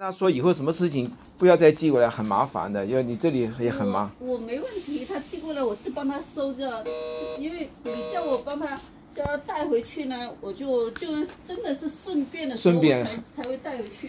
他说以后什么事情不要再寄过来，很麻烦的，因为你这里也很忙。我没问题，他寄过来我是帮他收着，因为你叫我帮他，叫他带回去呢，我就就真的是顺便的，顺便才会带回去。